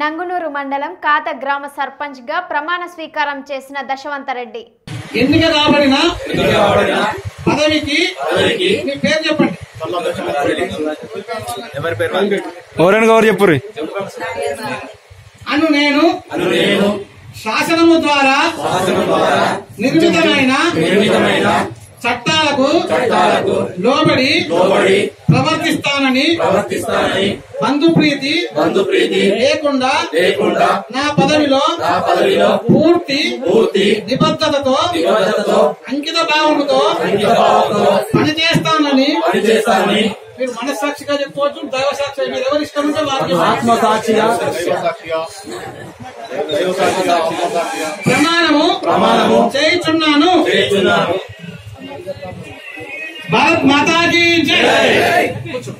నంగునూరు మండలం కాత గ్రామ సర్పంచ్గా ప్రమాణ స్వీకారం చేసిన దశవంతరెడ్డి. ఎన్నిక కాబడిన పదవికి మీ పేరు చెప్పండి. ఎవరైనా అను నేను శాసనము ద్వారా నిర్మితమైన చట్టాలకు లోబడి ప్రవర్తిస్తానని ప్రవర్తిస్తానని బంధుప్రీతి బంధుప్రీతి లేకుండా లేకుండా నా పదవిలో నా పదవిలో పూర్తి పూర్తి నిబద్ధతతో నిబద్ధతతో అంకిత భావముతో అంకితభావంతో పనిచేస్తానని పనిచేస్తానని మీరు మనస్సాక్షిగా చెప్పుకోవచ్చు దైవ సాక్షి మీరు ఎవరు ఇష్టం ఉంటే వారికి ఆత్మసాక్షిగా ప్రమాణము ప్రమాణము చేయుచున్నాను. भारत माता की जय।